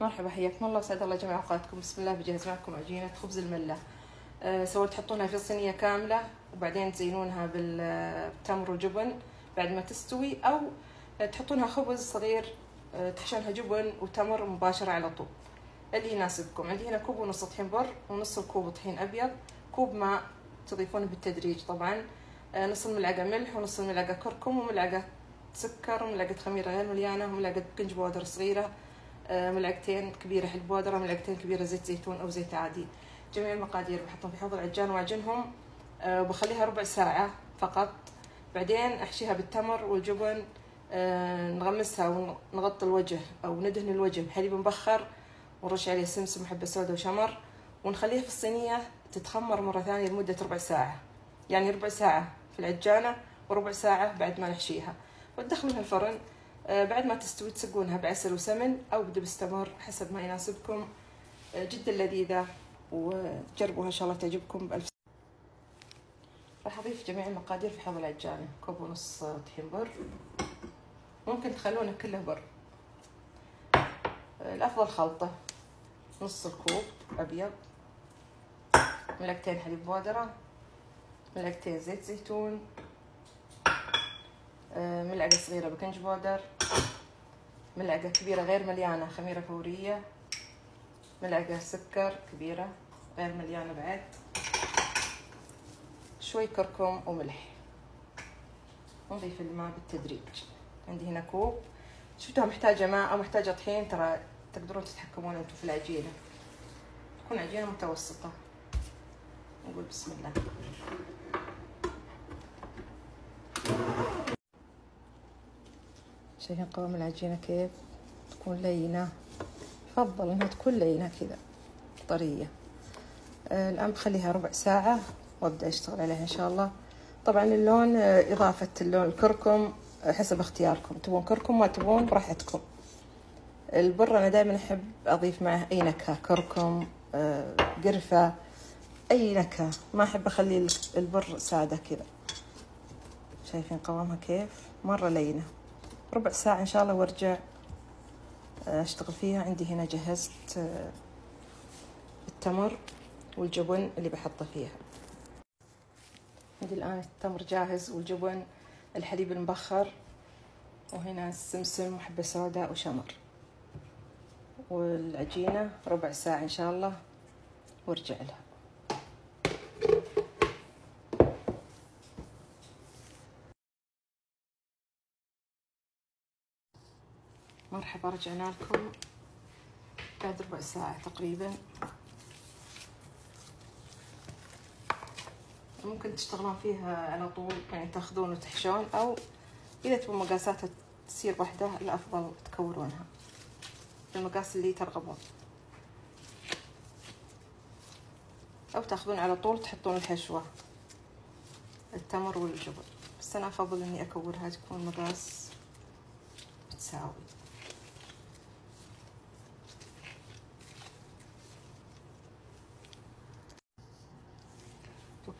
مرحبا حياكم الله وسعد الله جميع أوقاتكم. بسم الله بجهز معكم عجينة خبز الملة. أه سواء تحطونها في صينية كاملة وبعدين تزينونها بالتمر وجبن بعد ما تستوي أو تحطونها خبز صغير أه تحشونها جبن وتمر مباشرة على طول. اللي يناسبكم. عندي هنا كوب ونص طحين بر ونص الكوب طحين أبيض كوب ماء تضيفونه بالتدريج طبعا. أه نص الملعقة ملح ونص الملعقة كركم وملعقة سكر وملعقة خميرة غير مليانه وملعقة بكنج بودر صغيرة. ملعقتين كبيرة حليب بودرة ملعقتين كبيرة زيت زيتون أو زيت عادي. جميع المقادير بحطهم في حوض العجان وأعجنهم. وبخليها ربع ساعة فقط. بعدين أحشيها بالتمر والجبن. نغمسها ونغطي الوجه أو ندهن الوجه بحليب مبخر ونرش عليه سمسم وحبة سوداء وشمر. ونخليها في الصينية تتخمر مرة ثانية لمدة ربع ساعة. يعني ربع ساعة في العجانة وربع ساعة بعد ما نحشيها. وتدخلونها الفرن. بعد ما تستوي تسقونها بعسل وسمن أو بدبس تمر حسب ما يناسبكم. جدا لذيذة وجربوها إن شاء الله تعجبكم. بألف راح أضيف جميع المقادير في حوض العجانة كوب ونص طحين بر. ممكن تخلونه كله بر. الأفضل خلطة. نص الكوب أبيض. ملعقتين حليب بودرة. ملعقتين زيت زيتون. ملعقة صغيرة بكنج بودر. ملعقة كبيرة غير مليانة خميرة فورية ملعقة سكر كبيرة غير مليانة بعد شوي كركم وملح. نضيف الماء بالتدريج. عندي هنا كوب. شفتها محتاجة ماء أو محتاجة طحين ترى تقدرون تتحكمون أنتم في العجينة. تكون عجينة متوسطة. نقول بسم الله. شايفين قوام العجينة كيف؟ تكون لينة. يفضل إنها تكون لينة كذا طرية. آه الآن بخليها ربع ساعة وأبدأ أشتغل عليها إن شاء الله. طبعا اللون آه إضافة اللون الكركم آه حسب اختياركم. تبون كركم ما تبون براحتكم. البر أنا دائما أحب أضيف معه أي نكهة كركم قرفة أي نكهة. ما أحب أخلي البر سادة كذا. شايفين قوامها كيف؟ مرة لينة. ربع ساعة إن شاء الله وأرجع أشتغل فيها. عندي هنا جهزت التمر والجبن اللي بحطه فيها. عندي الآن التمر جاهز والجبن الحليب المبخر وهنا السمسم وحبة سوداء وشمر. والعجينة ربع ساعة إن شاء الله وأرجع لها. مرحبا رجعنا لكم. بعد ربع ساعة تقريبا. ممكن تشتغلون فيها على طول يعني تاخذون وتحشون أو إذا تبون مقاساتها تصير وحدة الأفضل تكورونها. المقاس اللي ترغبون. أو تاخذون على طول تحطون الحشوة التمر والجبن. بس أنا أفضل إني أكورها تكون مقاس متساوي.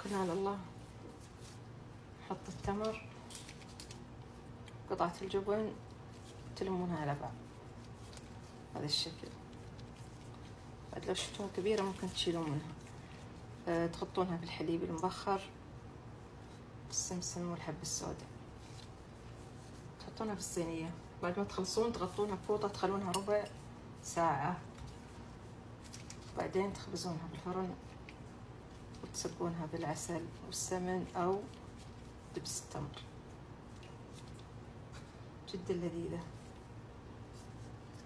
توكلنا على الله. نحط التمر قطعة الجبن تلمونها على بعض. هذا الشكل. بعد لو شفتوها كبيرة ممكن تشيلون منها. أه تغطونها بالحليب المبخر بالسمسم والحب السوداء. تحطونها في الصينية. بعد ما تخلصون تغطونها بفوطة تخلونها ربع ساعة. بعدين تخبزونها بالفرن. وتسقونها بالعسل والسمن أو دبس التمر. جدا لذيذة.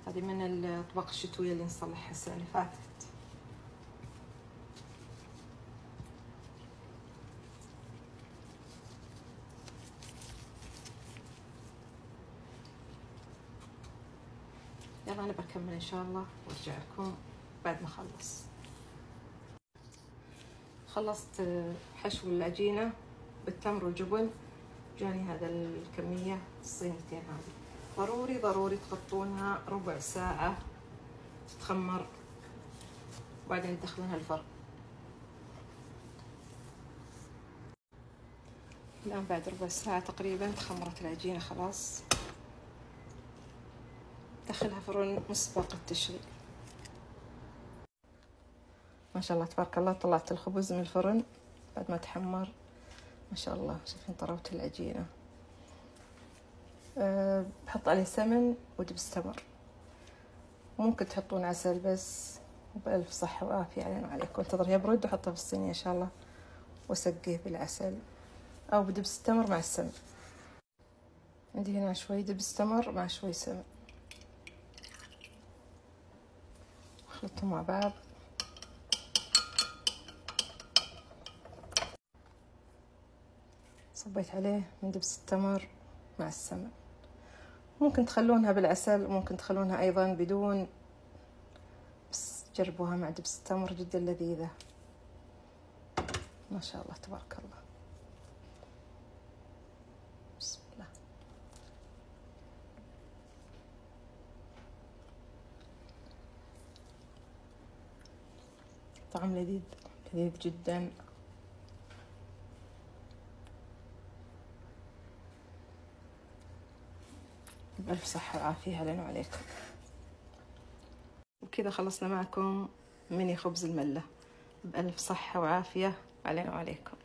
هذه من الأطباق الشتوية اللي نصلحها السنة اللي فاتت. يلا أنا بكمل إن شاء الله. وأرجع لكم بعد ما أخلص. خلصت حشو العجينة بالتمر والجبن. جاني هذا الكمية الصينتين هذه. ضروري ضروري تغطونها ربع ساعة تتخمر. وبعدين تدخلونها الفرن. الآن بعد ربع ساعة تقريبا تخمرت العجينة خلاص. دخلها فرن مسبق التشغيل ما شاء الله تبارك الله طلعت الخبز من الفرن بعد ما تحمر. ما شاء الله شايفين طراوة العجينة. أه بحط عليه سمن ودبس تمر ممكن تحطون عسل بس وبألف صحة وعافية علينا وعليكم. انتظر يبرد وحطه في الصينية إن شاء الله وأسقيه بالعسل. أو بدبس التمر مع السمن. عندي هنا شوي دبس تمر مع شوي سمن. أخلطهم مع بعض. صبيت عليه من دبس التمر مع السمن ممكن تخلونها بالعسل وممكن تخلونها أيضا بدون بس جربوها مع دبس التمر جدا لذيذة. ما شاء الله تبارك الله. بسم الله. طعم لذيذ لذيذ جدا. بألف صحة وعافية علينا وعليكم. وكذا خلصنا معكم ميني خبز الملة. بألف صحة وعافية علينا وعليكم.